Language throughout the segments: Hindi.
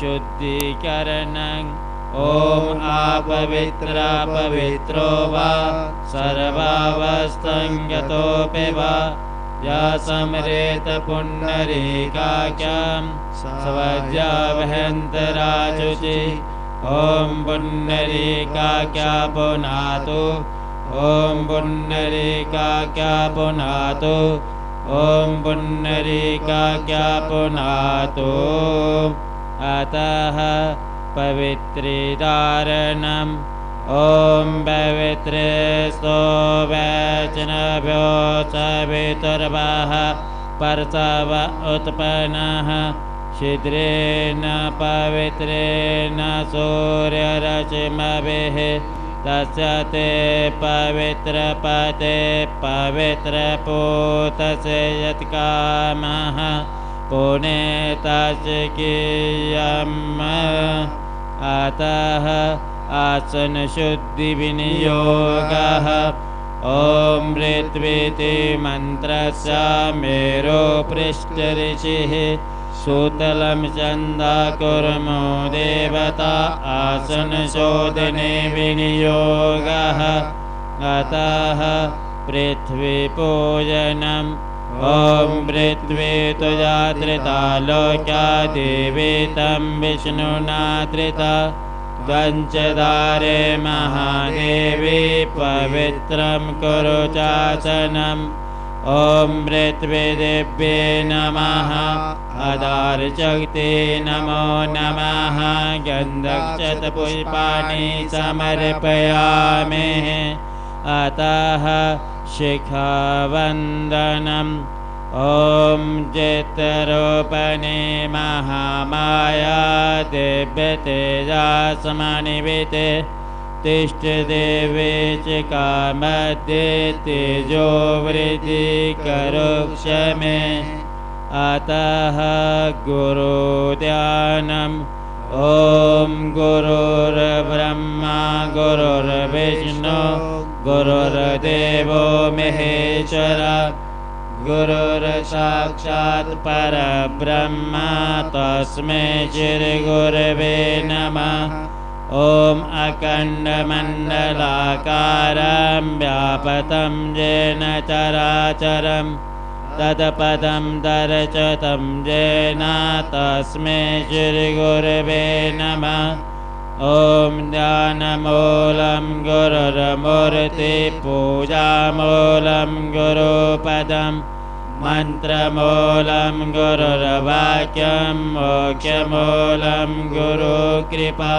शुद्धीकरणम् ॐ आपवित्र पवित्रो वा। सर्वावस्थङ्गतोऽपि वा। या समरेत पुण्डरीकाख्यां स्वज्याभ्यन्तराजुचि ॐ पुण्डरीकाख्या पुनातु ॐ पुण्डरीकाख्या पुनातु ॐ पुण्डरीकाख्या पुनातु अतः पवित्रीधारणम्। ॐ पवित्रेस्तो वैष्णव्यो सवितुर्वः पर्सव उत्पन्नः। छिद्रेण पवित्रेण सूर्यरश्मभिः। तस्य ते पवित्रपते पवित्रपूतस्य यत्कामः तस्कीयम् अतः आसनशुद्धिविनियोगः। ॐ ऋत्विति मन्त्रस्य मेरो पृष्ठऋषिः। सूतलं चन्दा कुर्मो देवता आसनशोधने विनियोगः। अतः पृथ्वीपूजनम् ॐ पृथ्वी तुजा धृता लोक्या देवी तं धृता द्वञ्चदारे महादेवी पवित्रं कुरु चासनम् ॐ पृथ्वीदेव्ये नमः अदारशक्ति नमो नमः गन्धक्षतपुष्पाणि समर्पयामि। अतः शिखावन्दनम्। ॐ चित्तरूपणे महामाया दिव्यतेजासमनिविते तिष्ठदेवे च कामध्ये तेजो वृद्धि करोक्षमे। अतः गुरुध्यानम्। ॐ गुरुर्ब्रह्मा गुरुर्विष्णु गुरुर्देवो महेश्वर गुरुर्साक्षात् परब्रह्म तस्मै श्रीगुरवे नमः। ॐ अखण्डमण्डलाकारं व्यापतं येन चराचरम् तत्पदं दर्शतं येन तस्मै श्रीगुरवे नमः ॐ ज्ञानमूलं गुरुरमूर्ति पूजामूलं गुरुपदं मन्त्रमूलं गुरुरवाक्यं मोक्षमूलं गुरुकृपा।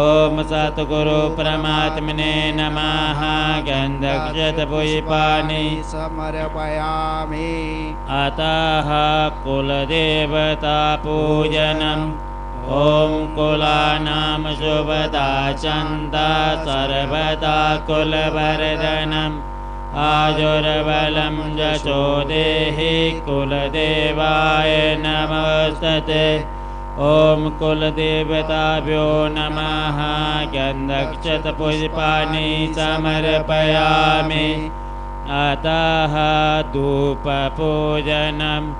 ॐ सद्गुरुपरमात्मने नमः गन्धक्षतपुष्पाणि समर्पयामि। अतः कुलदेवता पूजनम्। ॐ कुलानां शुभदा चन्दा सर्वदा कुलवर्धनम् आजुर्बलं यशो देहि कुलदेवाय नमस्तते ॐ कुलदेवताभ्यो नमः। गन्धक्षतपुष्पाणि समर्पयामि। अतः धूपपूजनम्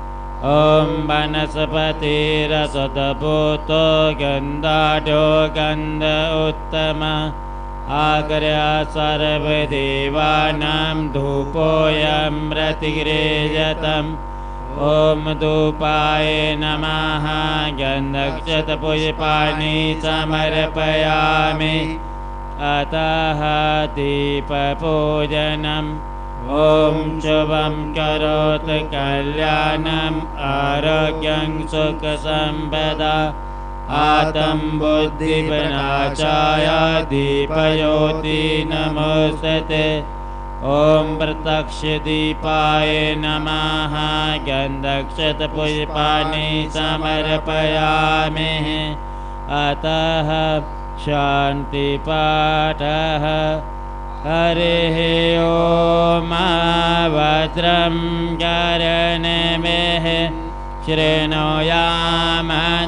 ॐ वनस्पतिरसतभूतो गन्धाढ्यो गन्ध उत्तम। आग्र्या सर्वदेवानां धूपोऽयं प्रतिगृह्यतम् ॐ धूपाय नमः गन्धक्षतपुष्पाणि समर्पयामि। अतः दीपपूजनम् ॐ शुभं करोतु कल्याणम् आरोग्यं सुखसम्पदा आतं बुद्धिविनाशाय दीपयोति नमोस्तते। ॐ प्रत्यक्षदीपाय नमः गन्धक्षतपुष्पाणि समर्पयामि। अतः शान्तिपाठः हरिहो मज्रं गरणमे श्रेणो यामदेवा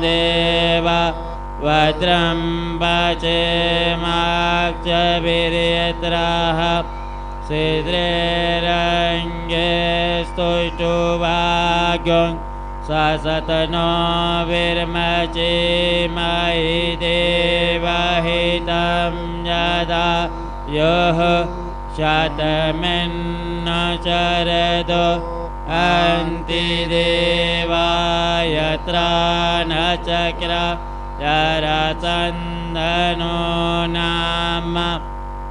वज्रं वचे माक्षिर्यत्राः श्रीरङ्गे स्तुष्टुवाग्ं ससतनो विर्मचे मयिदेवाहितं यदा यः शतमिन्न चरदो अन्तिदेवायत्रा न चक्र चरचन्दनो नाम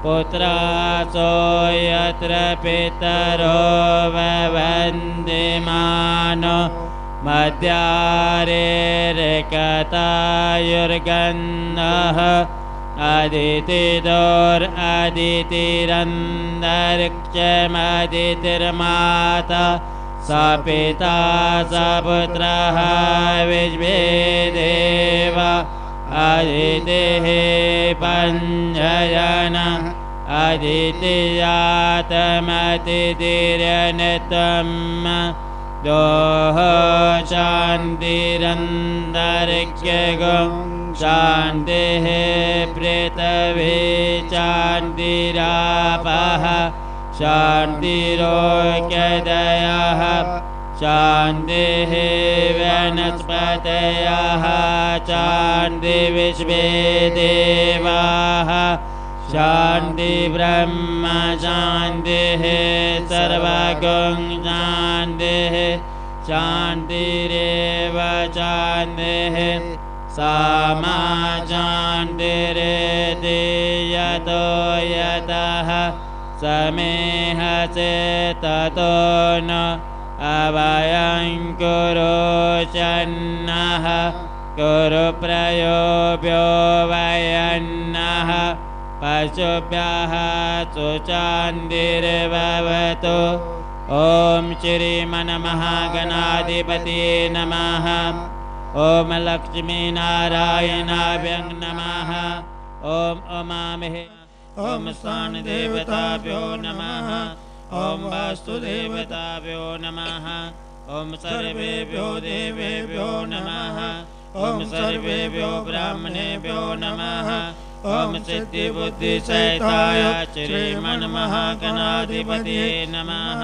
पुत्रासो यत्र पितरो ववन्दिमानो मध्यारेर्कतायुर्गन्धः अदितिदोरदितिरन्तरिक्षमदितिर्माता स पिता स पुत्रः विश्वे देव अदितिः पञ्जयन अदितिजातमतितिरनितम् दोः शान्तिरन्तरिक्षगुं शान्तिः पृथ्वी शान्तिरापः शान्तिरोग्यदयः शान्तिः वनस्पतयः। शान्तिविश्वे देवाः शान्ति ब्रह्म शान्तिः सर्वगुं शान्तिः शान्तिरेव शान्तिः सामा शान्तिरेति यतो यतः समेहसे ततो न अवयं कुरु चन्नः कुरु प्रयोभ्यो वयन्नः पशुभ्यः सुचान्दिर्भवतु ॐ श्रीमन्महागणाधिपतये नमः। ॐ लक्ष्मीनारायणाभ्यं नमः। ॐ उमामहे ॐ स्थानदेवताभ्यो नमः। ॐ वास्तुदेवताभ्यो नमः। ॐ सर्वेभ्यो देवेभ्यो नमः। ॐ सर्वेभ्यो ब्राह्मणेभ्यो नमः। ॐ सिद्धिबुद्धिसहिताय श्रीमन्महागणाधिपतये नमः।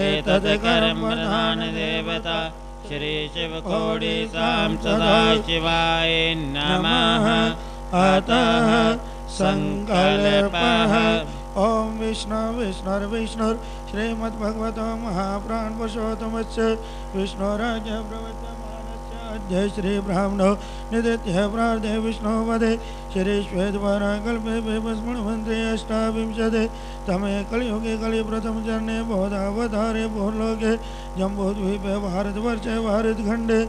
एतत् कर्मप्रधानदेवता श्रीशिवकोडि सां सदा शिवाय नमः। अतः सङ्कल्पः। ॐ विष्णु विष्णुर्विष्णुर् श्रीमद्भगवतो महाप्राण पुरुषोत्तमस्य विष्णुराज्य प्रवर्तमानस्य श्री ब्राह्मण निदित्य प्रार्थे विष्णो वदे। श्रीश्वेतवारा कल्पे अष्टा अष्टाविंशते तमे कलियुगे कलि प्रथम चरणे बोधावतारे भूर्लोके जम्बूद्वीपे भारतवर्षे भारतखण्डे।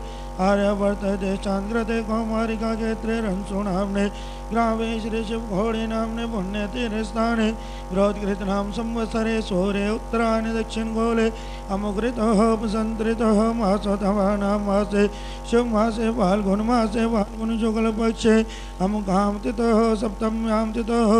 आर्यवर्त देशान्तकृते कौमारिका क्षेत्रे रंसुनाम्ने ग्रामे श्रीशिवघोड़े नाम्ने पुण्यतीर्थस्थाने बृहत्कृतनां संवत्सरे सूर्ये उत्तरायणे दक्षिणगोले अमुकृतः सन्तृतः मासोत्थवानां मासे शुभमासे फाल्गुनमासे फाल्गुनशुक्लपक्षे अमुकां तिथः सप्तम्यां तिथः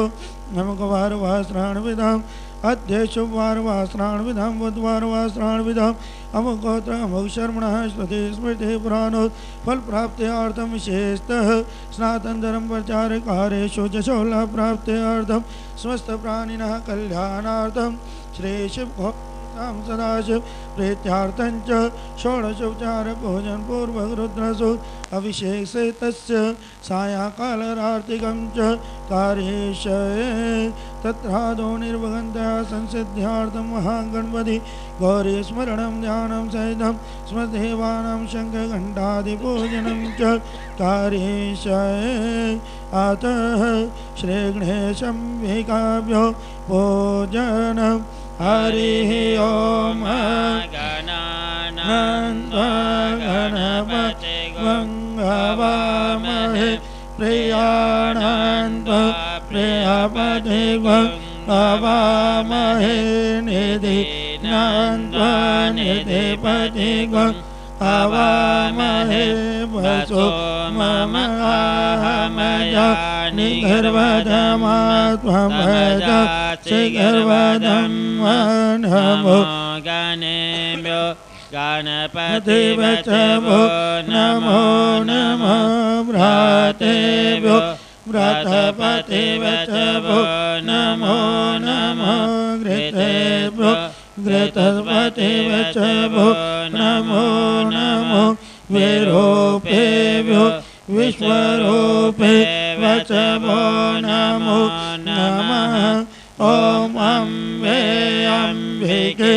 अमुकवारवास्त्राणविधाम् अद्य शुभवारवास्त्राणविधां बुधवारवास्त्राणविधाम् अमुकोत्र अमुक शर्मणः श्रुति स्मृति पुराणो। फलप्राप्त्यार्थं विशेषतः स्नातनधर्म प्रचारकारेषु जशोल्लाभप्राप्त्यार्थं कल्याण कल्याणार्थं श्रीशिव तां सदाशिव, प्रीत्यार्थं च षोडशोपचारभोजनपूर्वरुद्रसु अभिषेकसे तस्य सायङ्कालरार्तिकं च कार्यशये तत्रादौ निर्वहन्तः संसिद्ध्यार्थं महागणपति, गौरीस्मरणं, ध्यानं सहितं स्मदेवानां शङ्खघण्टादिपूजनं च कार्यशये अतः श्रीगणेशं विकाभ्यो पूजनं हरिः ॐ गणपते गङ्गवामहे प्रियाणान्त प्रियपदे गवामहे निधि निधिपति अवामहे वसो मम आहमया निगर्वधमात्मभज श्रीगर्वदं नभो गणेभ्यो भो नमो नमो भ्रातेभ्यो भो नमो नमो घृतेभ्यो वृतस्पति नमो नमो विरूपेभ्यो विश्वरूपे वचभो नमो नमः ॐ अम्बे अम्बिके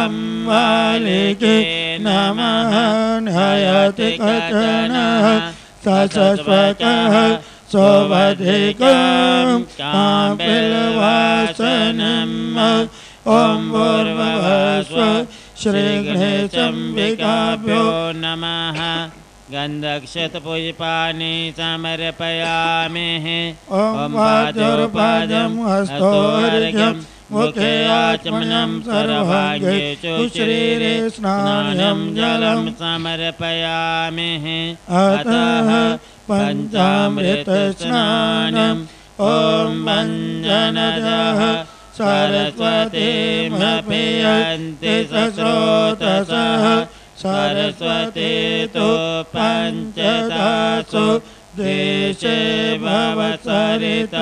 अम्बालिके नमः नयति कचनः सशस्वकः सोऽवधिकं कापिलवासनम् ॐ पूर्वस्व श्रीगणेशम्बिकाभ्यो नमः। गन्धक्षतपुष्पाणि समर्पयामः ॐ पादुर्पादं हस्तोर्घ्यं मुखे आचमनं सर्वाङ्गे सुश्रीरे स्नानं जलम् समर्पयामः अतः पञ्चामृतस्नानम् ॐ वञ्जनदः सरस्वतीमपीयन्ति सस्रोतसः सरस्वती तु पञ्चदासु देशे भवसरित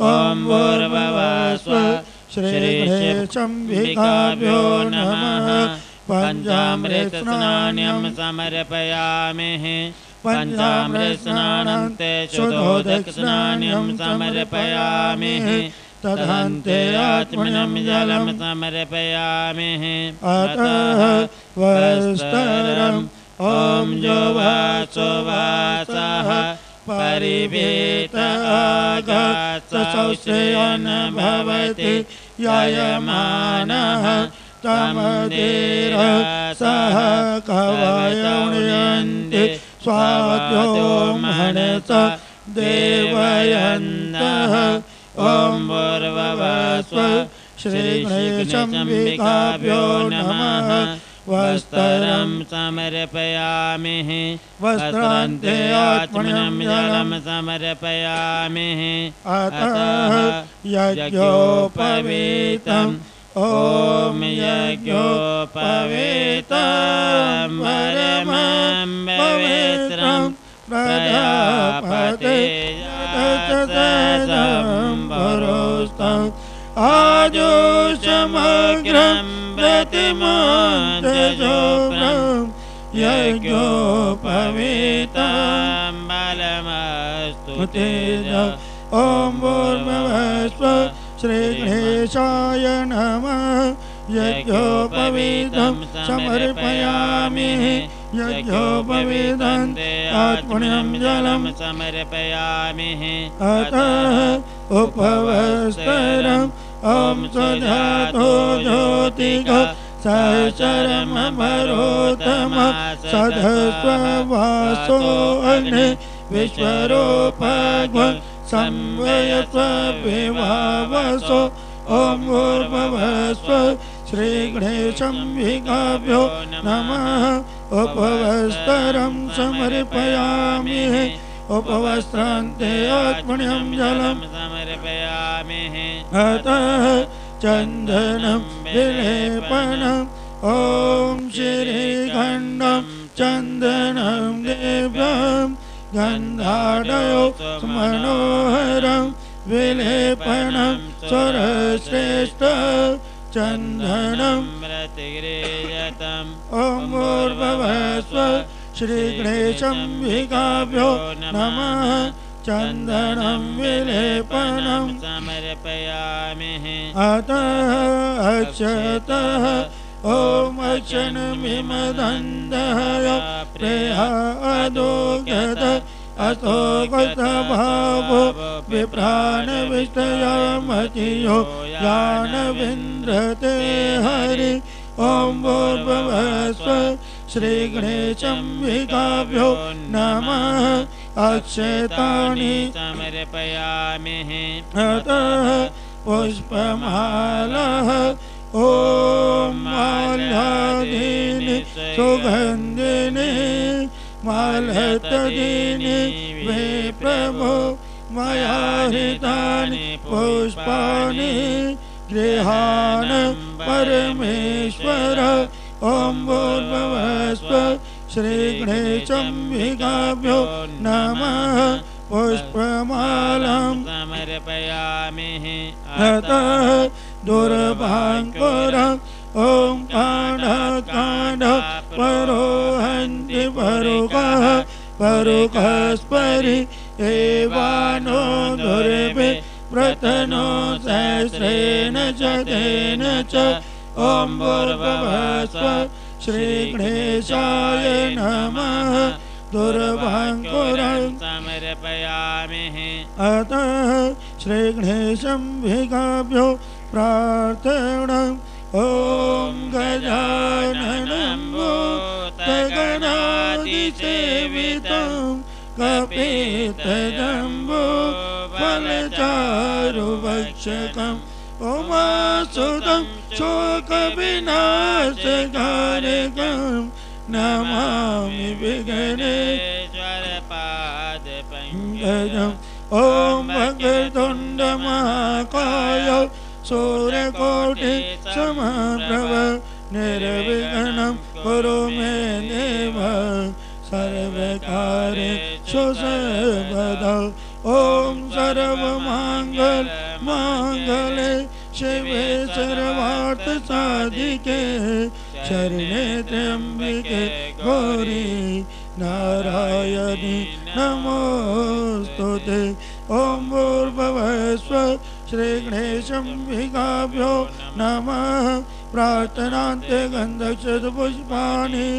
ॐ पूर्ववस्व श्रीशम्भिकाभ्यो नमः। पञ्चामृतस्नान्यं समर्पयामः। पञ्चामृतस्नानन्ते शुद्धोदकस्नान्यं समर्पयामः तदन्ते आत्मनं जलं समर्पयामः अतः वस्तरम् ॐ जो वासो वासः परिवेतागतसंशयन भवति ययमानः तमदेर सह कवयन्ति स्वाद्यो मनस देवयन्तः ॐ पूर्ववस्व श्रीगणेशम्बिकाभ्यो नमः। वस्त्रं समर्पयामः। वस्त्रान्ते आत्मनं जलं समर्पयामः। अतः यज्ञोपवीतम् ॐ यज्ञोपवीतं। प्रतिमाञ्चोप्रं यज्ञोपवीतं बलमस्तु तेज ॐ पूर्वस्व श्रीगणेशाय नमः यज्ञोपवीतं समर्पयामि, यज्ञोपवीतं आत्मन्यं जलं समर्पयामि। अतः उपवस्तरम् ॐ स्वधातो ज्योतिक सहचरमरोतम सधस्ववासो अग्नि विश्वरूपग्व संवयस्व विभावसो ॐ भूर्भुवस्व श्रीगणेशं विगाभ्यो नमः उपवस्त्रं समर्पयामि उपवस्त्रान्ते आत्मन्यं जलम् समर्पयामि अतः चन्दनं विलेपनम् ॐ श्रीखण्डं चन्दनं देव्यं। गन्धाडयो मनोहरं विलेपनं स्वरश्रेष्ठ चन्दनं ॐ भूर्भुवस्व श्रीगणेशम्बिकाभ्यो नमः। चन्दनं विलेपनं समर्पयामि अतः अक्षतः ॐ अक्षणमिमदन्दय प्रेह अधोगत अतो गतभावो विप्राणविष्टयामतियो यानविन्द्रते हरि। ॐ भूर्भुवस्व श्रीगणेशम्बिकाभ्यो नमः। अक्षतानि समर्पयामि अतः पुष्पमालः ॐ माल्यादीनि सुगन्धिनि मालतदीनि वे प्रभो मया हृतानि पुष्पाणि परमेश्वर ॐ भूर्भुवस्व श्रीगणेशम्बिकाभ्यो नमः। पुष्पमालां समर्पयामि। अतः दुर्भाङ्कुर ॐ काण्ड परोहन्ति परुकः परुकस्परि एवानो दुर्भि प्रतनो सहस्रेण च तेन च। ॐ भूर्भुवस्व श्रीगणेशाय नमः। दुर्भाङ्कुरम् समर्पयामि अतः श्रीगणेशम्बिकाभ्यो प्रार्थनम् ॐ गजाननं भूतगणादिसेवितं कपितजम्बो फलचारुभक्षकम् उमासुतं शोकविनाशकारकं नमामि विघ्ने गजम् ॐ भगतुण्डमहाकाय सूर्यकोटि समप्रभ निर्विघ्नं कुरु मे देव सर्वकार्येषु सर्वदा ॐ सर्वमाङ्गल माङ्गले शिवे सर्वार्थसाधिके शरणे त्र्यम्बिके गौरी। नारायणी नमोऽस्तु ते ॐ भूर्भुवस्व श्रीगणेशम्बिकाभ्यो नमः। प्रार्थनान्ते गन्धक्षतपुष्पाणि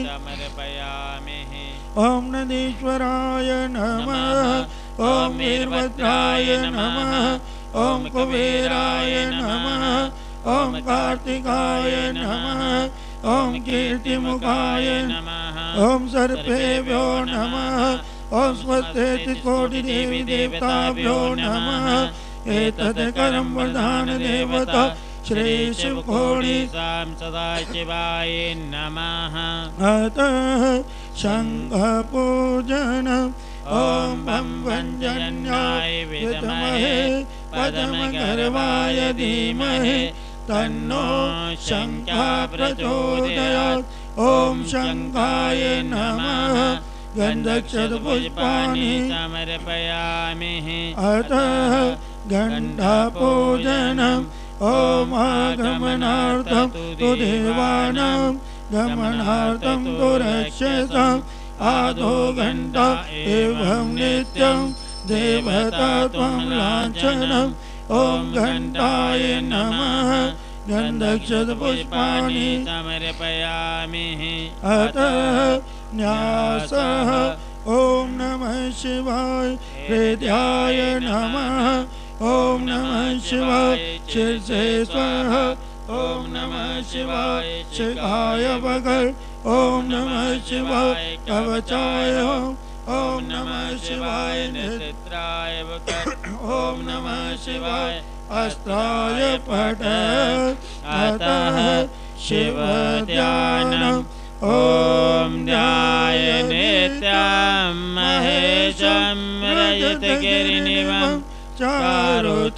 ॐ नदीश्वराय नमः। ॐ वीरभद्राय नमः। ॐ कुबेराय नमः। ॐ कार्तिकाय नमः। ॐ कीर्तिमुखाय नमः। ॐ सर्पेभ्यो नमः। ॐ स्वस्तेति कोटिदेवी देवताभ्यो नमः। एतत् करं वरदान देवता श्री शिवकोटि सां सदाशिवाय नमः। अतः शङ्खपूजनम् ॐ भं भञ्जन्याय विद्महे पद्मगर्वाय धीमहि तन्नो शङ्खा प्रचोदयात्। ॐ शङ्खाय नमः। गन्धक्षतपुष्पाणि समर्पयामि अतः गण्डापूजनम् ॐ आगमनार्थं तु देवानां गमनार्थं तु रक्षसाम् आदो घण्टा एवं नित्यं देवता त्वं लाञ्छनम्। ॐ घण्टाय नमः। गन्धक्षतपुष्पाणि समर्पयामि। अतः न्यासः। ॐ नमः शिवाय हृदयाय नमः। ॐ नमः शिवाय शीर्षे स्वः ॐ नमः शिवाय शिखाय बगल ॐ नमः शिवाय कवचाय ॐ नमः शिवाय नेत्राय ॐ नमः शिवाय अस्त्राय पट अतः शिव शिवध्यानम् ॐ ध्याय नित्यं महेशं रजतगिरिनिवं चारुचन्द्रावतन्तं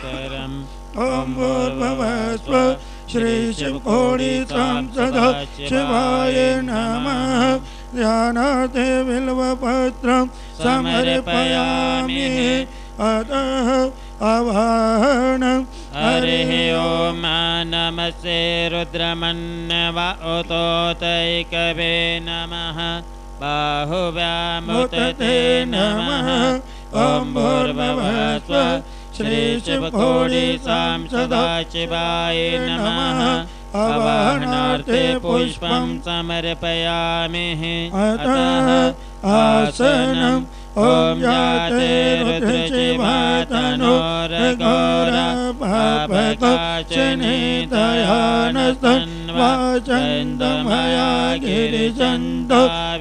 ॐ भूर्भुवस्व श्रीशिवकोडितां सदा शिवाय नमः। ध्यानाते बिल्वपत्रं समर्पयामि। अतः आवाहनं। हरिः ॐ नमस्ते रुद्रमन्नव उतोतैकवे नमः। बाहुव्यामुतते नमः। ॐ भूर्भुवस्व श्रीशिवकोडिसां सदाशिवाय नमः। अवाहनार्थे पुष्पं समर्पयामि अतः आसनम् ॐ याते रुद्रशिवातनोरघोरपापकाचनितयानस्तन्वाचन्दमया गिरिचन्द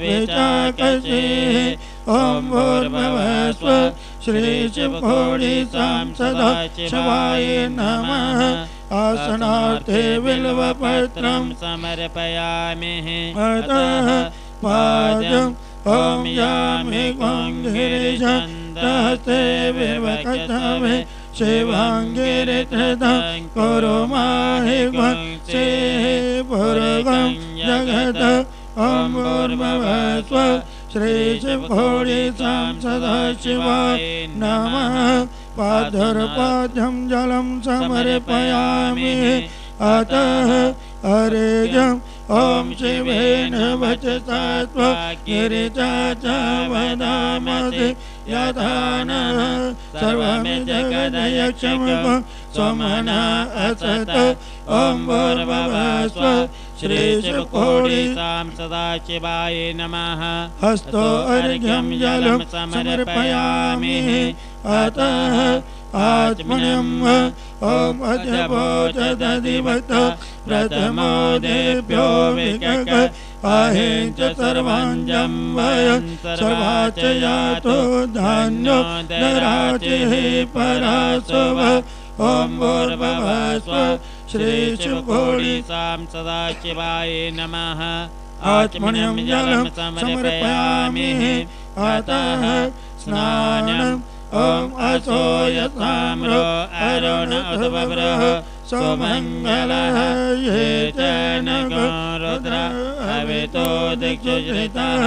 विचाकसे ॐ भूर्भुवस्व श्रीशिवकोडिसां सदा शिवाय नमः। आसनार्थे बिल्वपत्रं समर्पयामि। अतः पादम् ॐ यामि गिरिशन्तस्ते विवकतमे शिवाङ्गिरिकृतं कुरु माहि से पुरगं जगत ॐ शिवाय नमः। पादर्पाद्यं जलं समर्पयामि। अतः अर्घ्यम् ॐ शिवेन वचसा त्वगिरिजा च वदामसि। यथा नः सर्वं जगदयक्षमक स्वमना असत। ॐ भूर्भुवस्व श्रीशिवकोडिसां श्रीशिवकोडिसां सदाशिवाय नमः। हस्तो अर्घ्यं जलं समर्पयामि। अतः आत्मन्यम् ॐ अजभोजदधिवत प्रथमो देभ्यो विगग। आहे च सर्वाञ्जं वयं। सर्वाच यातो धान्यो नराचिः परासव। ॐ भूर्भुवस्व। श्रीशुकोडिसा श्रीशिवकोडिसां सदाशिवाय नमः। आत्मन्यं जलं समर्पयामि। अतः स्नानम् ॐ असो यथाम्रो अरुण उद्भवः। सुमङ्गलः ये च न रुद्र। अवितो दिक्षुश्रितः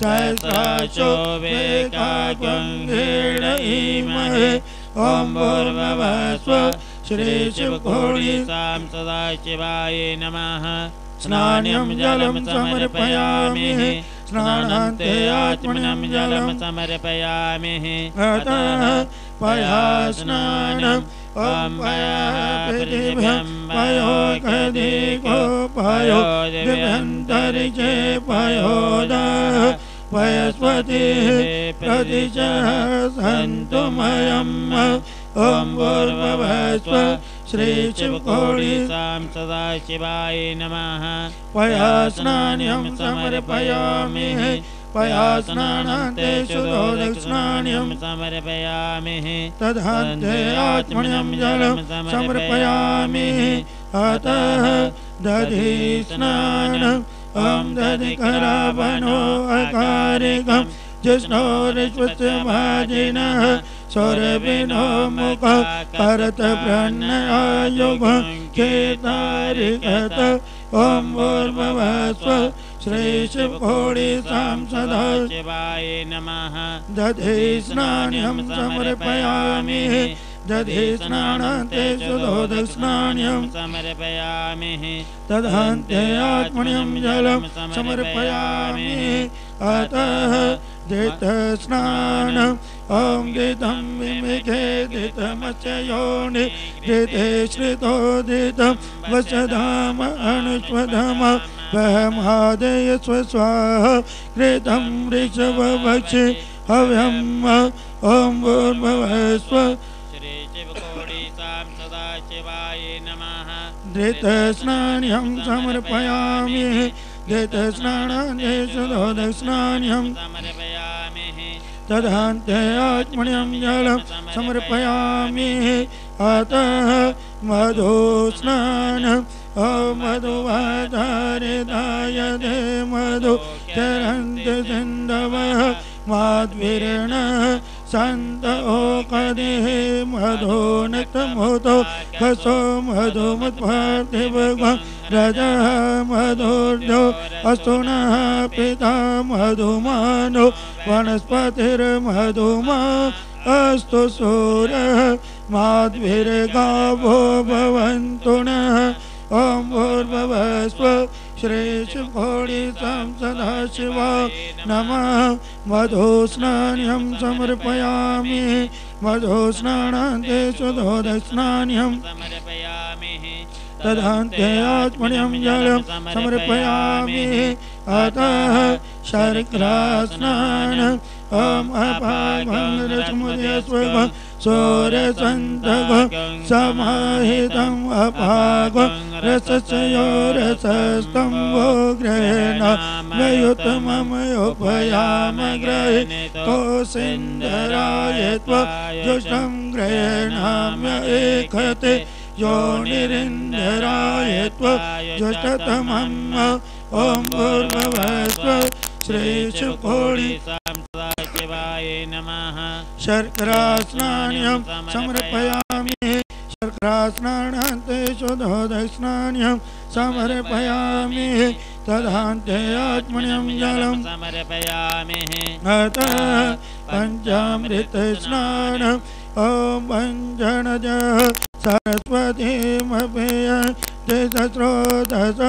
सहस्राशो वेकागङ्गेण ईमहे ॐ भूर्भुवस्व श्रीशिवकोडिसां सदाशिवाय नमः। स्नानं जलं समर्पयामि। स्नानान्ते आत्मनं जलं समर्पयामि। अतः ॐ पयः पृथिव्यं पयो गदिको पयो दिव्यन्तरिचे पयोदः पयस्वतिः प्रतिशः सन्तु मयम् ॐ भूर्भुवस्व श्रीशिवकोडिसा सदाशिवाय नमः। पयास्नान्यं समर्पयामि पयास्नानान्ते शुद्धोदस्नान्यं समर्पयामि। तदन्ते आत्मनं जलं समर्पयामि। अतः दधि स्नानम् ॐ दधिकरावणो अकारिकं जिष्णोरिष्वभाजिनः सौरभिनो मुख करत प्रणयुगं केतारिकत ॐ भूर्भुवस्व श्रीशिवकोडिसां सदा शिवाय नमः। दधि स्नान्यं समर्पयामि। दधि स्नानान्ते सुधोदस्नान्यं समर्पयामि। तदन्ते आत्मन्यं जलं समर्पयामि। अतः धृतस्नानम् ॐ गीतं विमिखे धृतमस्य योनि धृते श्रितोदितं वसधाम अनुष्वधम वहमादय स्वस्वाह कृतं ऋषभवक्षि हव्यम् ॐ नमः। धृतस्नान्यं समर्पयामि। समर्पयामि। तदान्ते आत्मन्यं जलं समर्पयामि। अतः मधुस्नानम् ॐ मधुवाधारिताय दे मधु चरन्ति सिन्धवः। माध्वीर्ण सन्त ओकदेः मधोनतमुतो। कसो मधुमत्पार्थिवं रजः मधुर्जो अस्तु पिता मधुमानो वनस्पतिर्मधुमा अस्तु सूरः माध्वीर्गावो भवन्तु नः ॐ भूर्भुवस्व सदा शिवा, नमः। मधुस्नान्यं समर्पयामि। मधुस्नानान्ते सुधोदस्नान्यं समर्पयामि। तदान्ते आत्मन्यं जलं समर्पयामि। अतः शर्करास्नानम् ॐ अपागं रसमुदयस्वं सौरसन्तगं समाहितम् अपागं रसस्य रसस्तं वो ग्रहेण मयुतममयोपयाम ग्रहे तो सिन्दराय त्वजुष्टं ग्रहेणाम्य एकते योनिरिन्दराय त्वजुष्टतमम् ॐ भूर्भुवस्व श्रीशुकोडि शिवाय नमः। शर्करास्नान्यं समर्पयामि। शर्करास्नानान्ते शुद्धोदस्नान्यं समर्पयामि। तदान्ते आत्मन्यं जलं समर्पयामि। अतः पञ्चामृतस्नानम् ॐ पञ्चणज सरस्वतीमपेय स्रोतस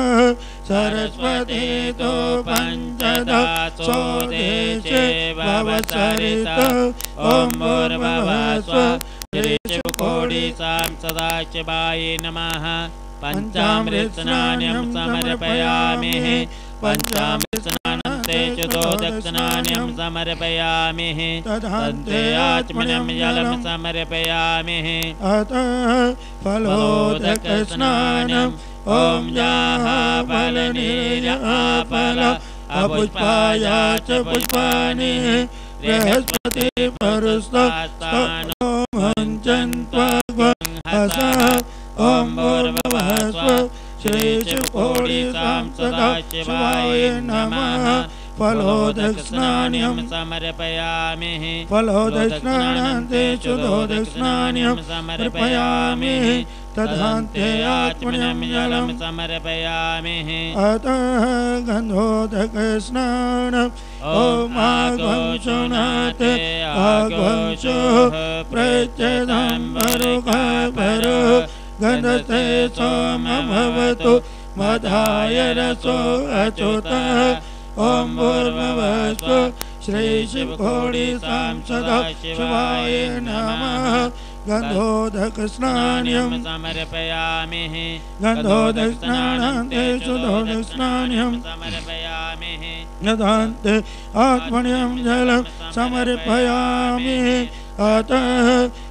सरस्वती तो पञ्चदा सोदेशे भवसरित। ॐ भूर्भुवस्व श्रीशिवकोटि सदाशिवाय नमः। पञ्चामृतस्नानं समर्पयामि। पञ्चामृतस्नानन्ते चतुर्दक्षिणान्यं समर्पयामि तन्ते आत्मनं जलं समर्पयामि अतः फलोदकस्नानम् ॐ याः फलनिर्याफल अपुष्पाय च पुष्पाणि। बृहस्पति परुस्तान्त्वहसः ॐ भूर्भुवस्व श्रीशिवकोटि सदा शिवाय नमः। फलोदस्नान्यं समर्पयामि। फलोदस्नानान्ते शुद्धोदस्नान्यं समर्पयामि। तदान्ते आत्मन्यं जलं समर्पयामि। अतः गन्धोदकस्नानम्। ॐ आगं शुनाते आगं शो प्रत्यदम्बरुकाभरो गन्धते सोम भवतु मधाय रसो अच्युतः। ॐ भूर्भुवस्व श्रीशिवकोटि सदा शिवाय नमः। गन्धोदकस्नान्यं समर्पयामि गन्धोदकस्नानान्ते शुद्धोदकस्नान्यं समर्पयामि नदान्ते आत्मन्यं जलं समर्पयामि। अतः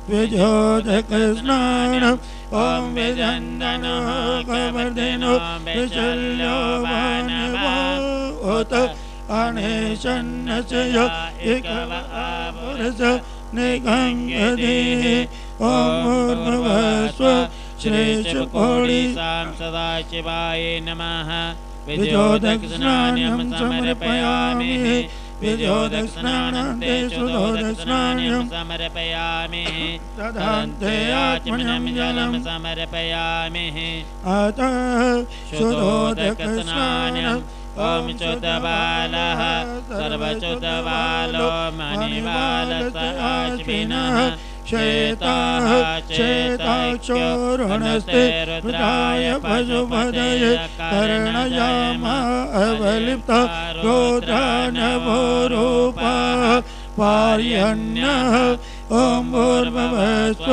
विजोदकस्नानम् ॐ विजन्दनो कवर्धिनो विशल्यो वानवोत अणेशन्नस्य एकवापुरस निगङ्गदे ॐ भूर्भुवस्व श्रीशुकोटि सदाशिवाय नमः। विजोदकस्नानं समर्पयामि। विजोदकस्नानान्ते सुधोदकस्नान्यं समर्पयामि तदान्ते आत्मन्यं जलं समर्पयामि अतः शुद्धोदकस्नानम् ॐ शुद्धबालः सर्वशुद्धबालो मणिबालसहाश्विनः श्वेताः श्वेताक्षोरुणस्ते रुद्राय पशुपदये कर्णयामा अवलिप्ता रोद्रानवोरूपाः पार्यण्यः ॐ भूर्भुवस्व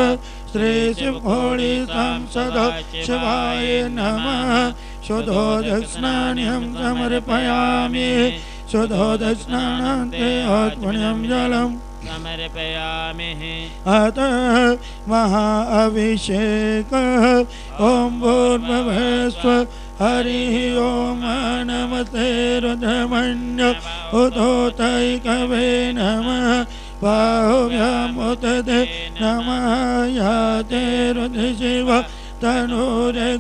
श्रीशिवकोटि संसदा शिवाय नमः। शुद्धोदस्नान्यं समर्पयामि। शुद्धोदस्नानान्ते आत्मन्यं जलम्। समर्पयामि। अतः महा अभिषेकः ॐ भूर्भुवस्व हरिः ॐ नमस्ते, रुद्रमण्य उदोतैकवे नमः। बाहुव्यामुदते नमः, याते रुद्रशिव तनूरघोरपको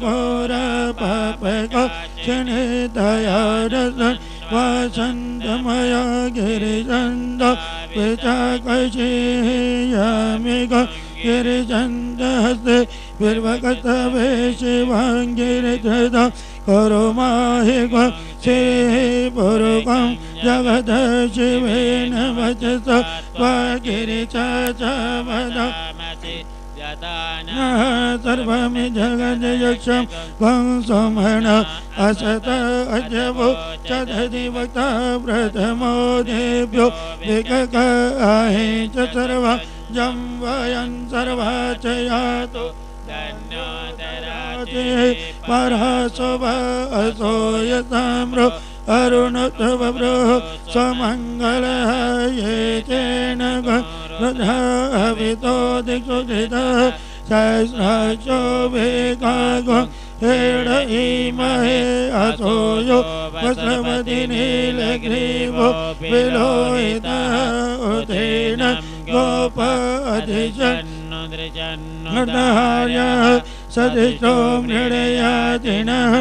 क्षणितया रसन् वसन्तमया गिरिचन्द पिचाकशीयमिग गिरिचन्दहस्ते विर्वकतवे शिवाङ्गिरिधृत करो माहि से पुरुकं जगद शिवेन वचस वगिरिच च वद सर्वमि जगजयक्षं वं सोमण असत अजवो चदधि वक्ता प्रथमो देभ्यो विकक आहे च सर्व जं वयं सर्वा च यातु असो यताम्रो अरुण तव ब्रो स्वमङ्गलः ये चेन गृधवितो दिक्षु धृतः सहस्राचो वेगागो हेड इमहे यो वस्त्रवति विलोहितः उदेन गोप अधिजन् नृतहार्य सदिष्टो मृडयातिनः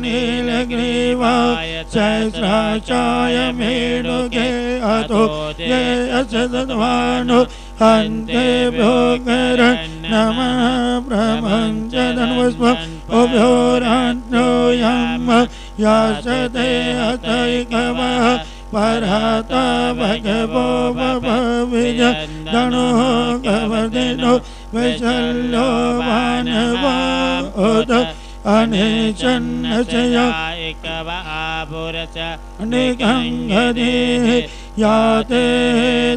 नीलग्रीवाय सहस्राचाय मेणुगे अतो ये असदवानो अन्ते भोगर नमः ब्रह्मञ्च धन्वस्व उभयोरान्नो यम् यासते हतैकवः पराता भगवो भविज गणो गवदिनो वैशल्यो मानवा उद अनेचन्नचया निगङ्गदे याते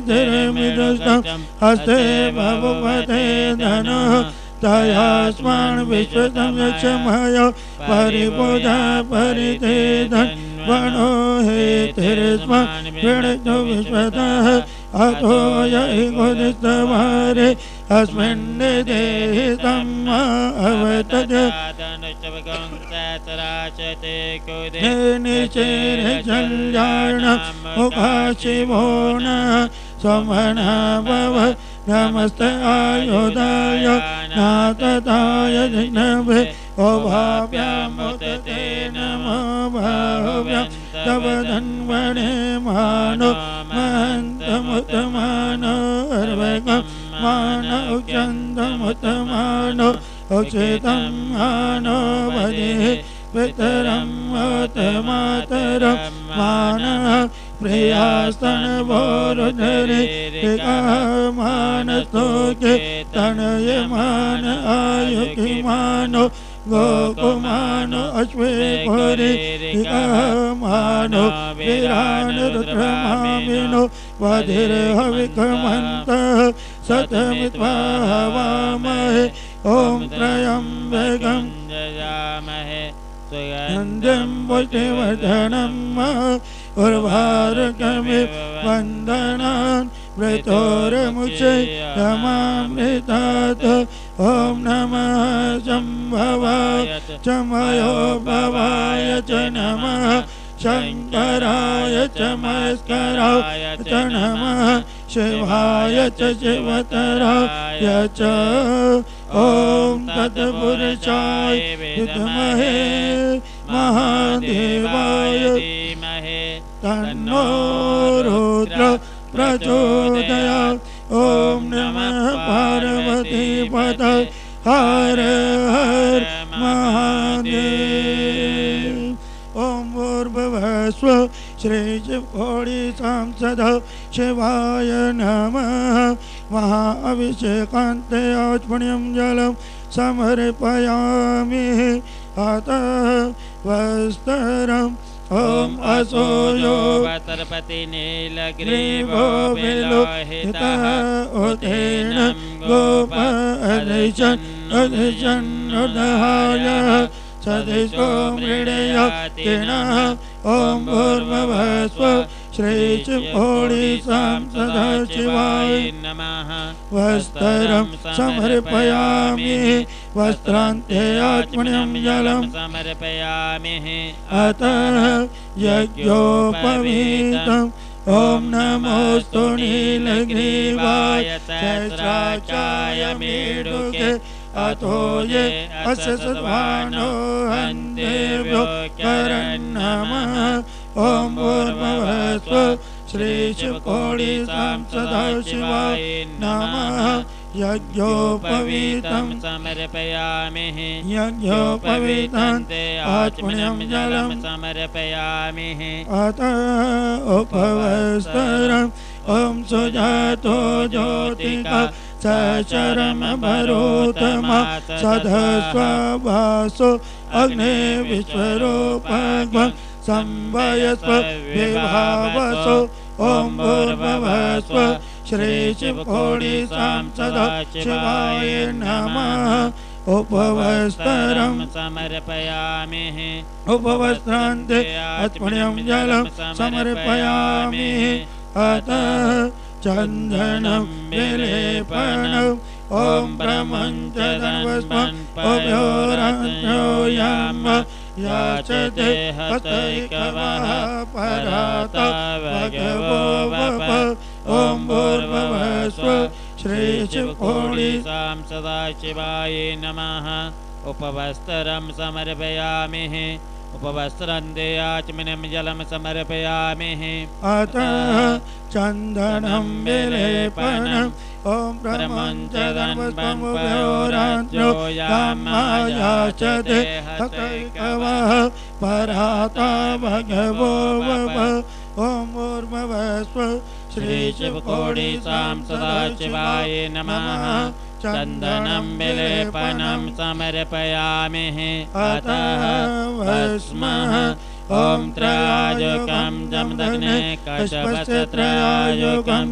धर्मिदुष्टं हस्ते भवपते धनः तया स्मरण विश्वतं यक्षमय परिबोधा परिते धन्वणो हेतिर्स्म प्रणतो विश्वतः अथो अस्मिन् देहि तम् अवतज निचेर्जल्याण मुखाशिवो न स्वमना भव नमस्त आयुधाय नातताय जिह्नवे ओभाव्यामुदते नमो भाव्यां तव धन्वणे मानो महन्तमुतमानो अर्वकं मानो चन्दमुतमानो उचितं मानो वदे पितरं उत मातरं मानः प्रियास्तनभोरुधरे मानस्तोके तनयमान आयुकिमानो गोकुमानो अश्वे घोरे मानो वीरान रुद्रमामिनो, वधिर्हविकमन्तः सतमित्वा हवामहे। ॐ त्र्यम्बकम् जयामहे नन्द्यं पुष्टिवर्धनं उर्वारुकमि वन्दनान् मृतोरमुचे रमामृतात् ॐ नमः शम्भवाय च मयो भवाय च नमः। शङ्कराय च मस्कराय च नमः। शिवाय च शिवतराय च ॐ तत्पुरुषाय विद्महे महादेवाय। धीमहि तन्नो रुद्र प्रचोदयात् ॐ नमः पार्वती पद। हर हर महादेव। ॐ भूर्भुवस्व श्रीशिवोडि सांसद शिवाय नमः। महाअभिषेकान्ते औष्पुण्यं जलं समर्पयामि। अतः वस्त्रम् ॐ असो यो वतर्पति नीलग्रीवो ग्रीवो विलोहितः उदेन गोप अदिशन् अदिशन् उदहाय सदिशो मृडय ॐ भूर्भुवस्व श्रीचिपोळि सदा शिवाय नमः वस्त्रं समर्पयामि वस्त्रान्ते आत्मन्यं जलम् समर्पयामि। अतः यज्ञोपवीतं। ॐ नमोऽस्तु नीलग्रीवाय सहस्राचाय मेढुके अतो ये अस्य सद्वानो हन्तेभ्यो करन्नमः। ॐ भूर्भुवस्व श्रीशिवकोडिसां सदाशिवाय नमः। यज्ञोपवीतं समर्पयामि। यज्ञोपवीतं आत्मन्यं जलं समर्पयामि। अत उपवस्तरम् ॐ सुजातो ज्योतिका सचरमभरोतमा सधस्वभासो अग्ने विश्वरूपग्म संवयस्व विभावसो ॐ भूर्भुवस्व श्रीशिवकोडिसां सदा शिवाय नमः। उपवस्तरम् समर्पयामि। उपवस्त्रान्ते अत्मन्यं जलं समर्पयामि। अतः चन्दनं विलेपनम्। ॐ प्रमञ्चदन्वस्मन् अभ्योरन्योयाम याचते हतैकवः परात भगवो वप। ॐ भूर्भुवस्व सदाशिवाय नमः। उपवस्त्रं समर्पयामि। उपवस्त्रन्ते आचमनं जलं समर्पयामि अतः चन्दनं विलेपनम् ॐ प्रमञ्चदन्वस्ममुभ्योरान्यो यामायाचते पराता भगवो वप ॐ भूर्भुवस्व श्रीशिवकोडिसां सदाशिवाय नमः। चन्दनं विलेपनं समर्पयामि अतः भस्मः ॐ त्रयायुगं जमदग्ने कशवस्त्रयायुगं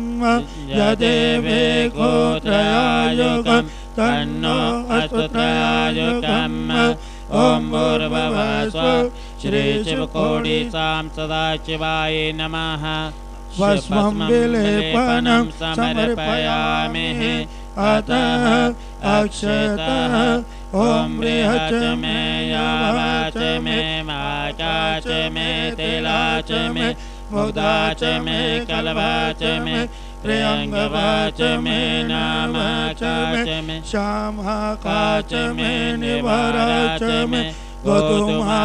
यदेवे गोत्रयायुगं तन्नो अस्तु त्रयायुगम्। ॐ भूर्भुवस्व श्रीशिवकोडिसां सदाशिवाय नमः। भस्मं विलेपनं समर्पयामि अतः अक्षतः ॐ बृहच मे यावाच मे माचा च मे तिला च मे मुग्धा च मे कलवा च मे प्रियङ्गवा च मे नाम च मे श्यामा का मे निवारा मे गोधूमा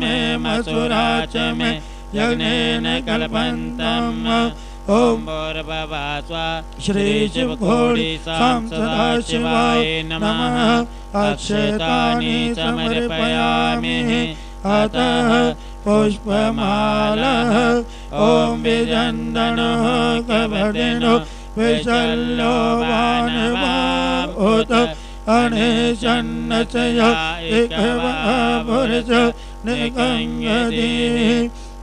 मे मसुरा च मे, यज्ञेन कल्पन्तम् ॐ भूर्भुवस्व श्रीशिवघोडिसां सदाशिवाय नमः। अक्षतानि समर्पयामि। अतः पुष्पमालः। ॐ विजन्दनः कवदिनो विशल्यो वानवाभूत अनेशन्नचय। एकवपुरुष निगङ्गदी।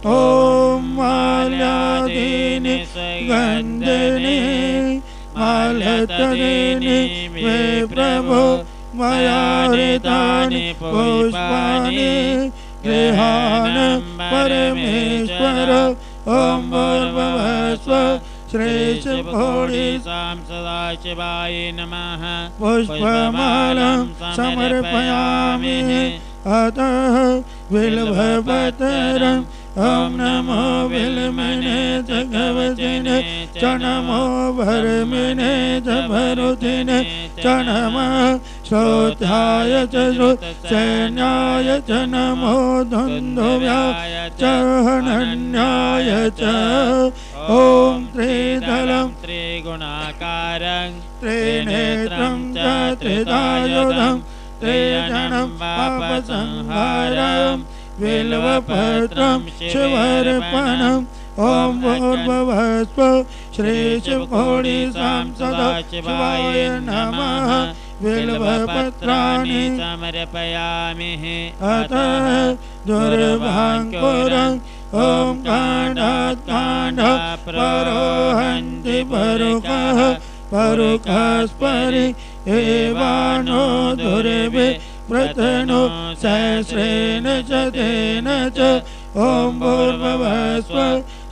ॐ माल्यादीनि गन्धनि मालतदिनि मे प्रभो, मया हृतानि पुष्पाणि परमेश्वर ॐ भूर्भुवस्व श्रीशिवोडिसां सां सदाशिवाय नमः। पुष्पमालं समर्पयामि। अतः बिल्वपत्रम् ॐ नमो बिल्मने च गवचिने च नमो भरमिने च भरुदिने च नमः श्रोताय च श्रुतसैन्याय च नमो धुन्धुव्याय च हनन्याय च। ॐ त्रिदलं त्रिगुणाकारं त्रिनेत्रं च त्रिदायुधं त्रिजनं पापसंहारं। बिल्वपत्रं शिवर्पणम् ॐ भूर्भुवस्व श्रीशिवकोडिसां सदा शिवाय नमः। बिल्वपत्राणि समर्पयामि। अतः दुर्भाङ्कुरम् ॐ काण्डात् काण्डः परोहन्ति परुकः परुकस्परि एवानो दुर्भि प्रतनो सहस्रेण च तेन च ॐ भूर्भुवस्व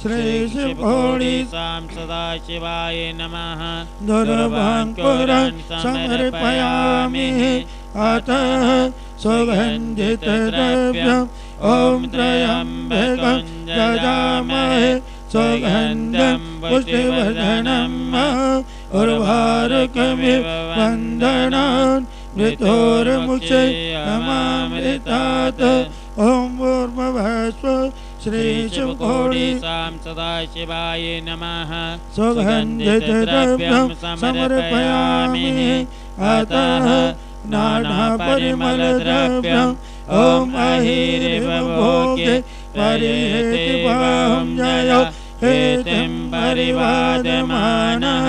श्रीशिवोडिसां सां सदाशिवाय नमः। दुर्भाङ्कुरं समर्पयामि। अतः सुगन्धितद्रव्यम् ॐ त्र्यम्बकं यजामहे सुगन्धं पुष्टिवर्धनम् उर्वारुकमिव वन्दनान्। मृतोर्मुक्षे नमामृतात्। ॐ भूर्भुवस्व श्रीशिवकोटि सां सदाशिवाय नमः। सुगन्धितद्रव्यं समर्पयामि। अतः नानापरिमलद्रव्यम् ॐ अहिरिव भोगे परिहेतिवाहं जय। हेतिं परिवादमानः।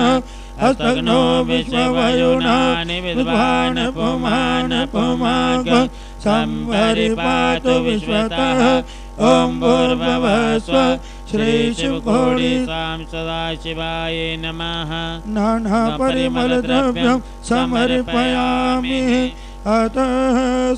हस्तघ्नो विश्ववयुनानि विद्वान् पुमान् पुमाग संवरिपातु विश्वतः। ॐ भूर्भुवस्व श्रीशिवकोटि सां सदाशिवाय नमः। नानापरिमलद्रव्यं समर्पयामि अतः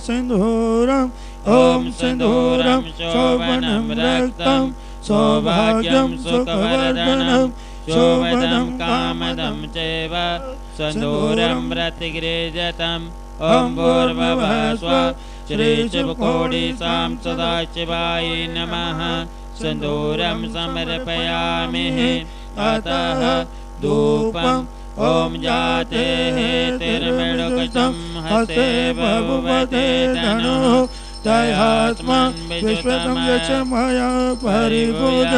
सिन्दूरम् ॐ सिन्दूरं शोभनं रक्तं, सौभाग्यं सुखवर्धनं शोभनं कामदं चैव सन्दूरं प्रतिगृजतम् ॐ भूर्भुवस्व श्रीशिवकोटि सां सदाशिवाय नमः सन्दूरं समर्पयामि अतः धूपम् ॐ जाते हेतिर्मृडुकशं हस्ते भगवते धनुः तयास्मान् विश्वतं यच मया परिबुध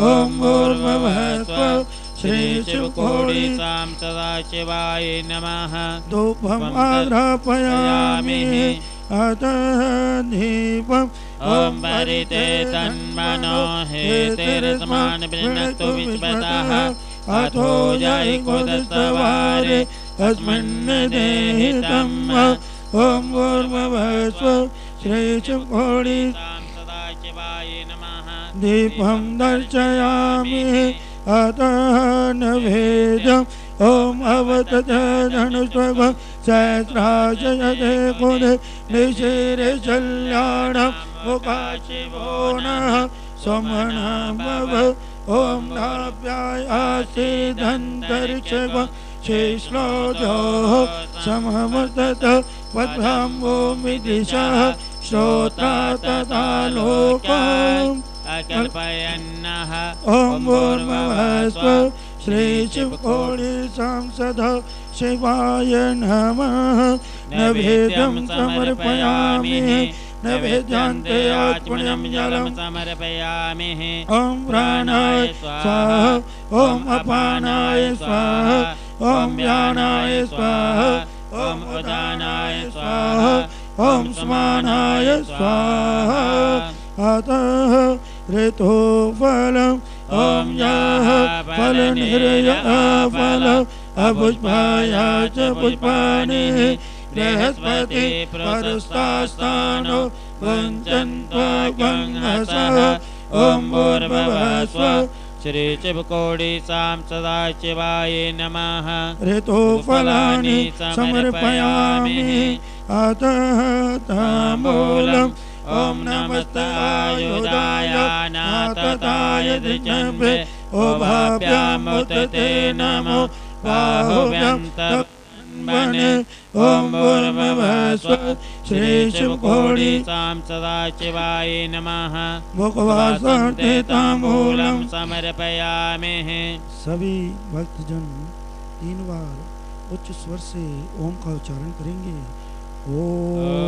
ॐ भूर्भुवस्व श्रीशिवकोटि सां सदाशिवाय नमः धूपम् आग्रापयामि अतः दीपम् ॐ परिते तन्मनो हेतिर्स्मान् विश्वतः अथो जयकुदस्तवारे तस्मिन् देहितम् ॐ भूर्भुवस्व श्रीशिवकोटि सां सदाशिवाय नमः दीपं दर्शयामि अतः न भेदम् ॐ अवतत धनुष्वं सहस्राशयते कुद निशिरे कल्याणं मुखाशिवो नः। समनमव ॐ नाभ्यायासि धन्तरिक्षव शिश्लोजोः सममतत पद्भ्राम्भूमि दिशः श्रोता तथा लोकम्। ॐ भूर्भुवस्व शिवाय नमः। नैवेद्यं समर्पयामि। नैवेद्यान्ते आत्मनं जलम् समर्पयामि। ॐ प्राणाय स्वाहा। ॐ अपानाय स्वाहा। ॐ व्यानाय स्वाहा। ॐ उदानाय स्वाहा। ॐ स्मानाय स्वाहा। अतः ऋतुफलम् ॐ याः फलनिर्यः फलम् अपुष्पाया च पुष्पाणि बृहस्पति परुस्तास्थानो ॐ भूर्भुवस्व श्रीशिवकोटि सां सदाशिवाय नमः। ऋतुफलानि समर्पयामि। अतः ताम्बूलम् ॐ नमस्तायुधाय नाथताय दृशभ्ये ओभाभ्यामुत ते नमो बाहुभ्यं तन्मने ॐ भूर्भुवस्व श्रीशिवकोटि सां सदाशिवाय नमः समर्पयामि सभी भक्तजन तीन बार उच्च स्वर से ओम का उच्चारण करेंगे। Oh.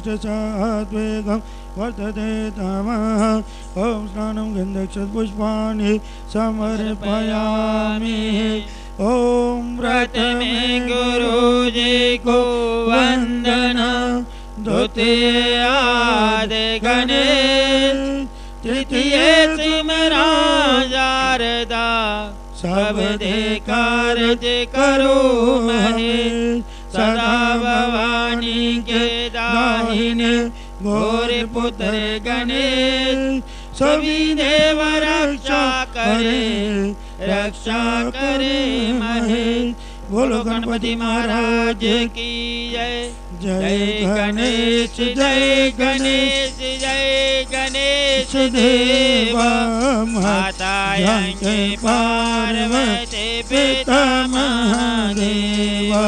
वितिष्ठसात्वेगं वर्तते तामः। ॐ स्नानं गन्धक्षपुष्पाणि समर्पयामि। ॐ प्रथमे गुरुजी को वंदना द्वितीय आदि गणेश। तृतीय सिमरा शारदा सब दे कार्य करो सदा भवानी के दाहिने घोर पुत्र गणेश, सभी देव रक्षा करे रक्षा करे महेश। बोलो गणपति महाराज की जय। जय गणेश जय गणेश जय गणेश देवा। माता पार्वती पिता महादेवा।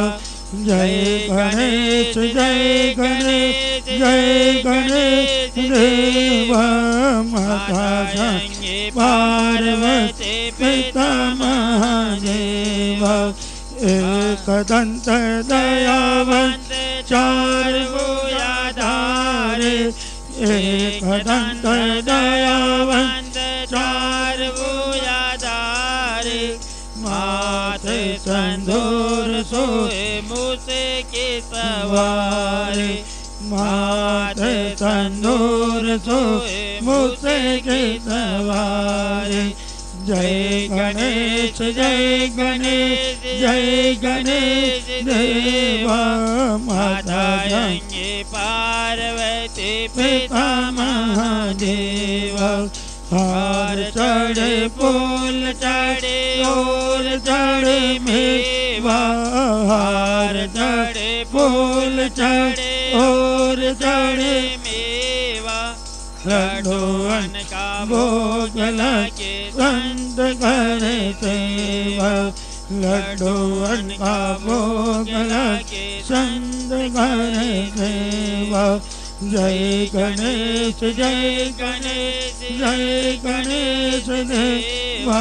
जय गणेश जय गणेश जय गणेश, देवा माता पार्वती पिता महादेवा, एकदन्त दयावन्त चार भुजाधारे एकदन्त दयावन्त चार सवारे मात तंदूर सो मुझसे के सवारे जय गणेश जय गणेश जय गणेश, देवा माता यज्ञ पार्वती पिता महादेवा। हार चढ़े, फूल चढ़े और चढ़े मेवा। हार चढ़े फूल चढ़े और चढ़े। मेवा लड्डूअन का भोग लगे संत करे सेवा। लड्डूअन का भोग लगे संत करे सेवा। जय गणेश जय गणेश जय गणेश देवा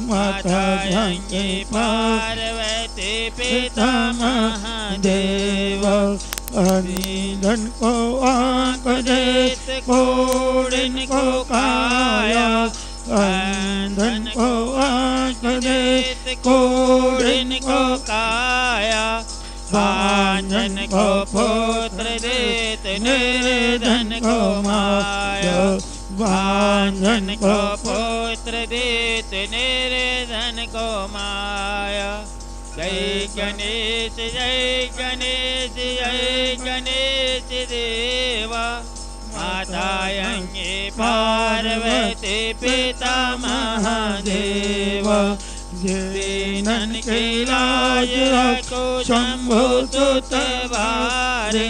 माता यज्ञ पार्वती पिता महादेवा अनिधन को आँख देत कोड़न को काया, अंधन को आँख देत कोड़न को काया भांजन को पुत्र निर्धन को माया भांजन को पुत्र देत निर्धन को माया। जय गणेश जय गणेश जय गणेश देवा। माता यज्ञ पार्वती पिता महादेवा। दीनन के लाज रखो, शंभु सुत बारे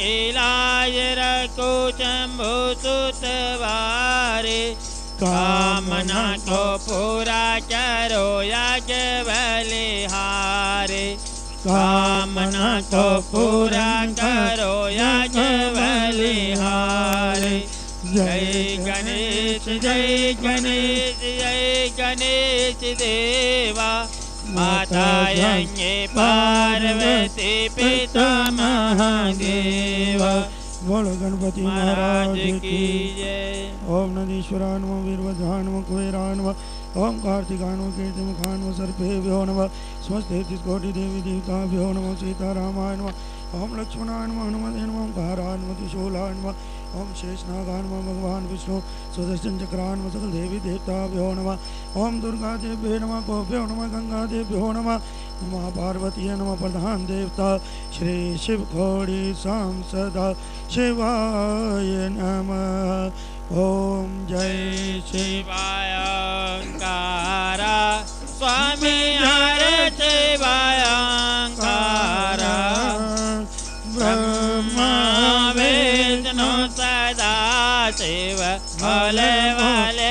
दीनन के लाज रखो शंभु सुत बारे कामना को पूरा करो यज्ञ बलिहारे। कामना को पूरा करो यज्ञ बलिहारे। जय गणेश जय गणेश जय गणेश देवा। माता पार्वती पिता महादेवा। बोलो गणपति महाराज की जय। ओम नदीश्वरा नम वीरभद्रा नम कुबेरा नम ओम कार्तिका नम कीर्तिमुखा नम सर्पेभ्यो नम। स्वस्ते कोटि देवी देवताभ्यो नम सीतारामाय नम। ओम लक्ष्मणाय नम हनुमते नम ओंकाराय नम त्रिशूलाय नम। ओम शेषनागाय नम भगवान विष्णु सुदर्शन चक्राय नम सकल देवी देवताभ्यो नम। ओम दुर्गा देव्यो नम गोभ्यो नम, गंगा देव्यो नम। नमः पार्वती नम, प्रधान देवता, श्री शिव घोड़ी साम सदा, शिवाय नम। ओम जय शिव शिवाय स्वामी हर शिवायंकारा ब्रह्मा सदा शिव भोले भोले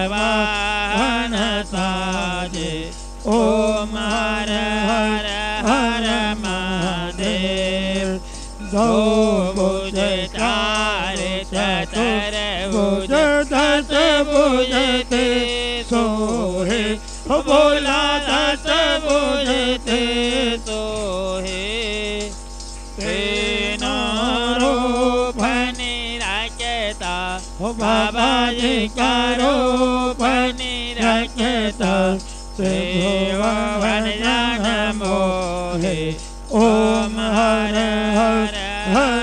Shabbat. बालकारो रक्षे वो हे ओम् हर हर ह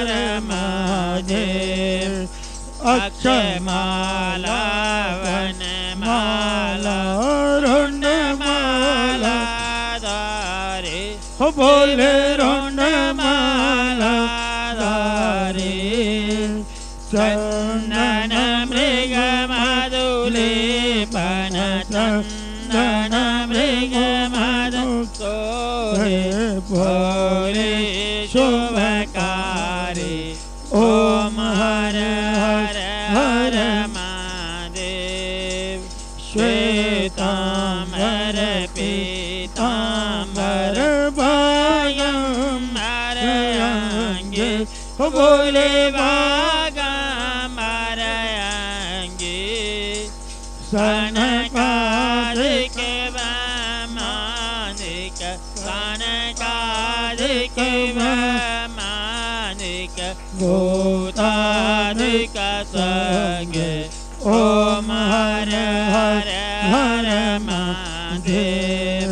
हर महादेव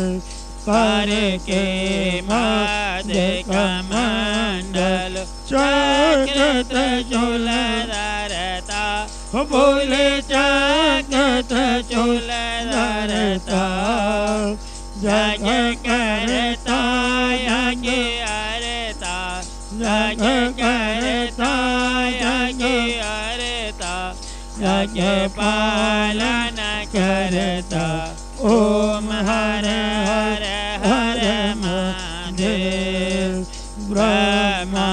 पर के मद कमंडल चक्रत चोल धरता भूल चक्रत चोल धरता जग करता जग करता, यज्ञ अरता यज्ञ पालन करता। ओम हर हर हर महादेव। ब्रह्मा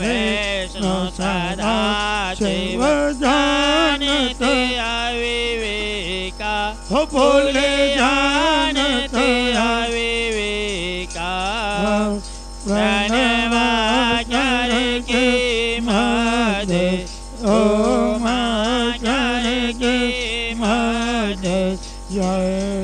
विष्णु सदा शिव जानते अविवेका। भोले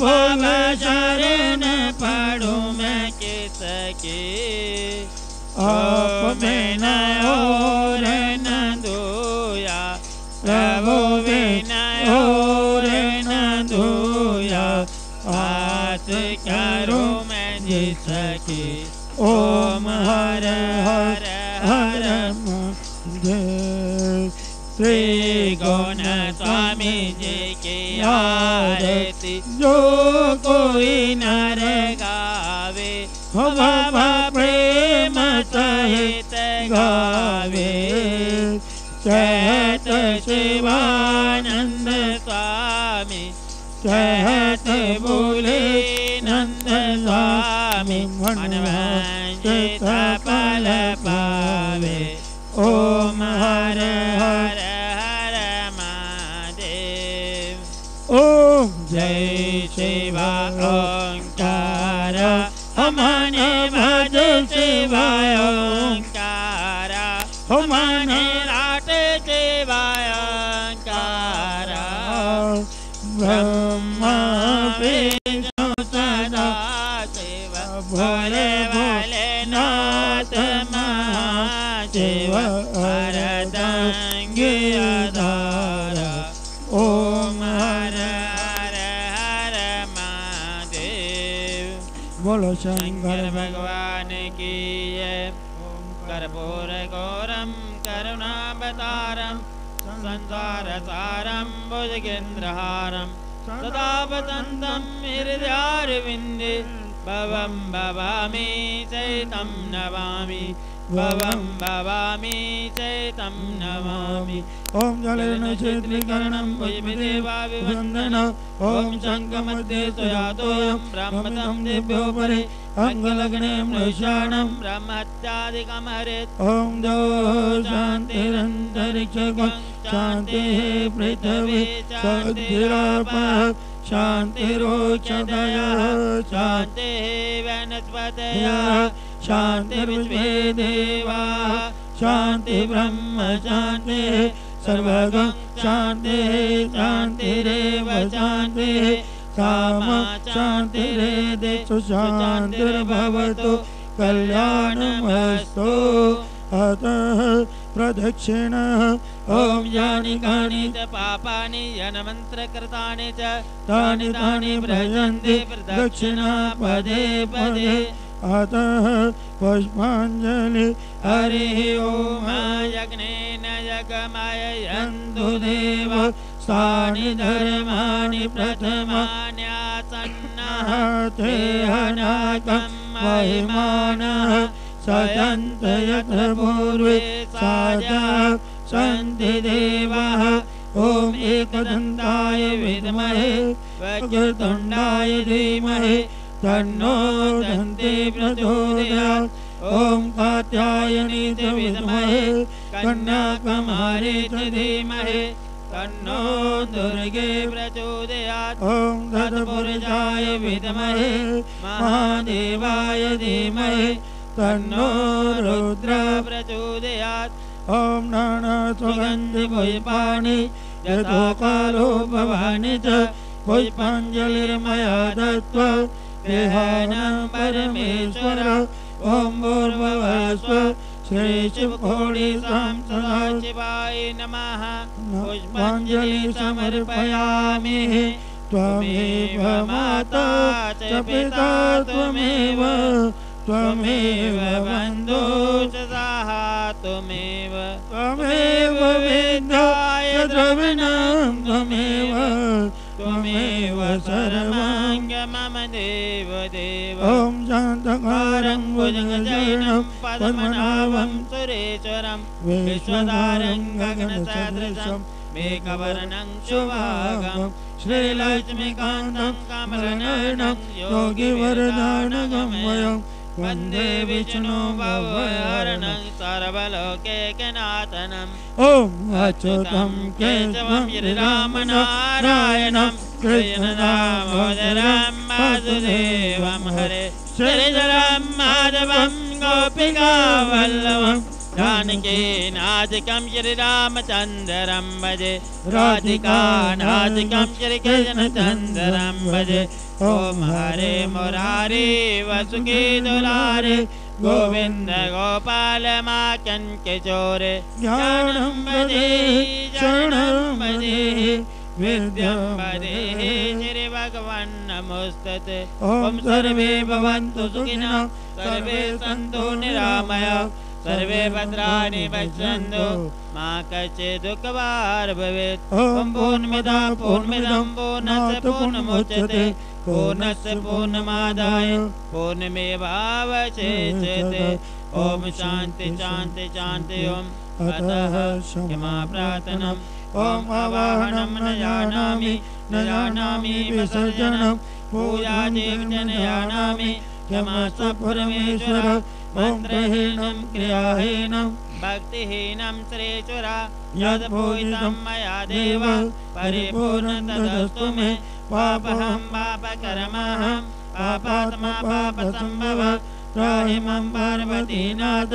भव शरण पढ़ू मैं किसके? आप में ना आरती। जो कोई नर गावे हो बाबा प्रेम सहित गावे। चैत शिवानंद स्वामी। चैत बोले नंद स्वामी। मन में हमारे शंकर भगवान की जय कर्पूर गौरम करुणावतारम संसार सारम भुजगेन्द्रहारम सदा वसन्तं हृदयारविन्दे भवं भवामि चैतं नमामि। भवं भवामि चैतं नमामि। ओम जलेन क्षेत्रीकरणं पुष्पदेवाभिवन्दन। ओम शङ्खमध्ये सुयातोऽयं ब्रह्मतं दिव्यो परे अङ्गलग्ने मृषाणं ब्रह्मत्यादिकं हरेत् ओम दो शान्तिरन्तरिक्षगं शान्तिः पृथिवी शान्तिरापः शान्तिरोक्षदयः शान्ति शान्तिः वनस्पतयः। शान्तिर्विश्वे देवाः शान्ति ब्रह्म शान्तिः सर्वगं शान्तिः शान्तिरेव शान्तिः काम शान्तिरेदेषु शान्तिर्भवतु कल्याणमस्तु। अतः प्रदक्षिण ॐ यानि कानि च पापानि यनमन्त्रकृतानि च तानि तानि भ्रजन्ति प्रदक्षिणा पदे। पदे। अतः पुष्पाञ्जलि हरिः ॐ यज्ञेन यज्ञमयन्तु देव। स्थानि धर्माणि प्रथमान्यासन्नः ते हनाकं महिमानः। सदन्तयथ पूर्वे साजा सन्ति देवाः। ॐ एकदन्ताय विद्महे वक्रतुण्डाय धीमहि। तन्नो दन्ते प्रचोदयात्। ॐ कात्यायनी च विद्महे कन्याकुमारी च धीमहि तन्नो दुर्गे प्रचोदयात्। ॐ तत्पुरुषाय विद्महे, महादेवाय धीमहि। तन्नो रुद्र प्रचोदयात्। ॐ नानासुगन्धि पुष्पाणि यथा कालो भवानि च, पुष्पाञ्जलिर्मया दत्त्वा देहानं परमेश्वर ॐ भूर्भुवस्व श्रीशिवकोटि सदा शिवाय नमः पुष्पाञ्जलि समर्पयामि त्वमेव माता च पिता त्वमेव त्वमेव बन्धो च त्वमेव त्वमेव वेदाय द्रविणं त्वमेव। त्वमेव सर्वं मम देव देव ॐ शान्तकारं भुजगशयनं पद्मनाभं सुरेश्वरं। विश्वधारं गगनसदृशं मेघवर्णं शुभागं श्रीलक्ष्मीकान्तं कमलनयनं योगिवरदानगं वंदे विष्णु भवहरणं केशव ॐ अच्युतं केशवं श्रीरामनारायणं राम वासुदेवं हरे। श्रीधरं माधवं गोपिकावल्लभं जानकीनाथिकं श्रीरामचन्द्रं भजे। राधिकानाथिकं श्रीकृष्णचन्द्रं भजे। ॐ हरे मुरारे वसुके दुलारे। गोविन्द गोपाल माकन् किशोरे। ज्ञानं वदे शरणं वदे विद्यं वदे श्रीभगवन् नमोस्तते। ॐ सर्वे भवन्तु सुखिनः सर्वे सन्तु निरामय। सर्वे भद्राणि पश्यन्तु। मा कश्चित् दुःखभार भवेत् ॐ पूर्णमिदा पूर्णमिदं पूर्णस्य पूर्णमुच्यते। पूर्णस्य पूर्णमादाय पूर्णमेवावशिष्यते ॐ शान्ति शान्ति शान्ति ॐ अतः क्षमा प्रार्थनम्। ॐ आवाहनं न जानामि न जानामि विसर्जनं पूजादिं च न क्षमा स परमेश्वर मन्त्रहीनं क्रियाहीनं। भक्तिहीनं श्रीचुरा यद्भूतं मया देव परिपूर्णतदस्तु मे। पापहं पापकर्महं पापात्मा पापसम्भव त्राहि मम पार्वतीनाथ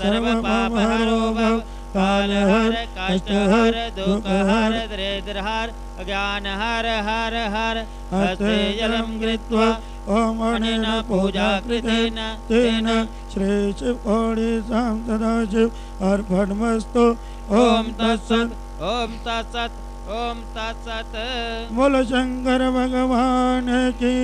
सर्वपापहरो भव कालहर हर कष्ट हर दुख हर हर। अज्ञान हर हर हर। हस्ते जलम कृत्वा ओम अनेन पूजा कृतेन तेन श्रीशिवकोडिसां अर्पण अर्पणमस्तु। ओम तत्सत् ओम तत्सत्। ॐ तत्सत् बोल शंकर भगवान की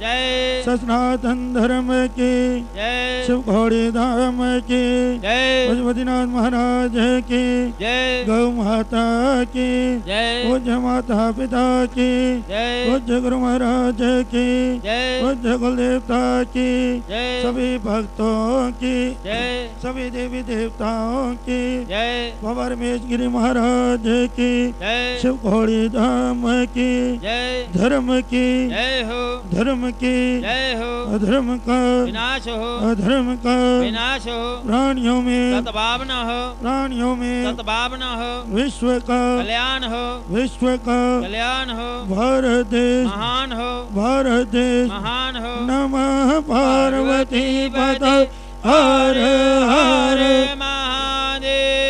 जय सनातन धर्म की जय शिव घोड़ी धाम की जय पशुपतिनाथ महाराज की जय गौ माता की जय पूज्य माता पिता की जय पूज्य गुरु महाराज की जय पूज्य कुल देवता की जय सभी भक्तों की जय सभी देवी देवताओं की जय बाबा रमेश गिरी महाराज की जय घोड़ी धाम की जय। धर्म की जय हो। धर्म की जय हो। अधर्म का विनाश हो। अधर्म का विनाश हो। प्राणियों में सतभावना हो। प्राणियों में सतभावना हो। विश्व का कल्याण हो। विश्व का कल्याण हो। भारत देश महान हो। भारत देश महान हो। नमः पार्वती पद हर हर महादेव।